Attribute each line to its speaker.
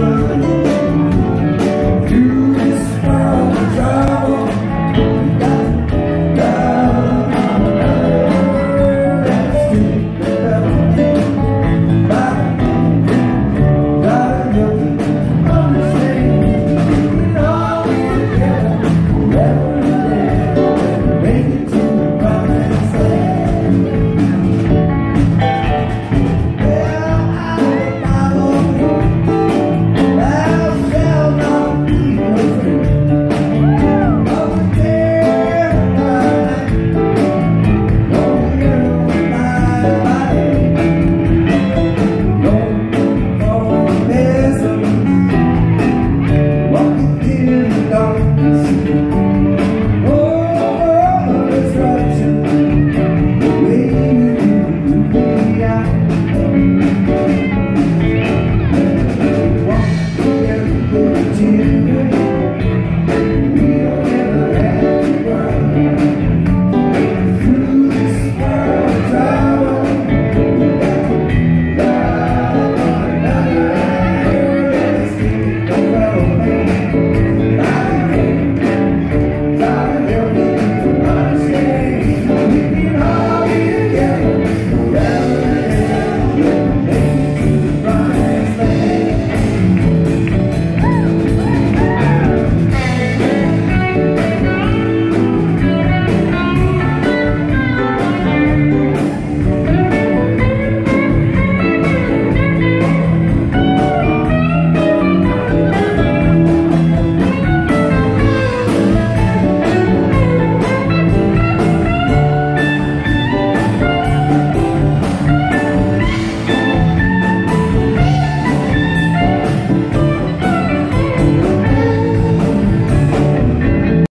Speaker 1: world.